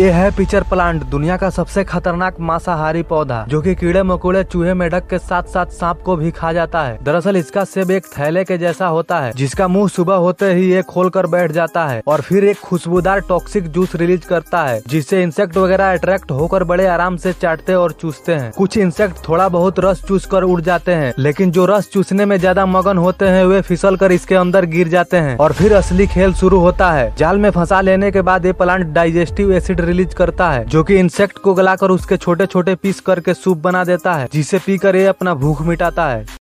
ये है pitcher plant, दुनिया का सबसे खतरनाक मांसाहारी पौधा, जो कि कीड़े मकोड़े, चूहे, मेढक के साथ साथ सांप को भी खा जाता है। दरअसल इसका सेब एक थैले के जैसा होता है, जिसका मुँह सुबह होते ही ये खोल कर बैठ जाता है और फिर एक खुशबूदार टॉक्सिक जूस रिलीज़ करता है, जिससे इंसेक्ट वगैरह अट्रैक्ट होकर बड़े आराम से चाटते और चूसते हैं। कुछ इंसेक्ट थोड़ा बहुत रस चूस कर उड़ जाते हैं, लेकिन जो रस चूसने में ज़्यादा मगन होते हैं, वे फिसल कर इसके अंदर गिर जाते हैं और फिर असली खेल शुरू होता है। जाल में फंसा लेने के बाद ये प्लांट डाइजेस्टिव एसिड रिलीज़ करता है, जो कि इंसेक्ट को गलाकर उसके छोटे छोटे पीस करके सूप बना देता है, जिसे पीकर ये अपना भूख मिटाता है।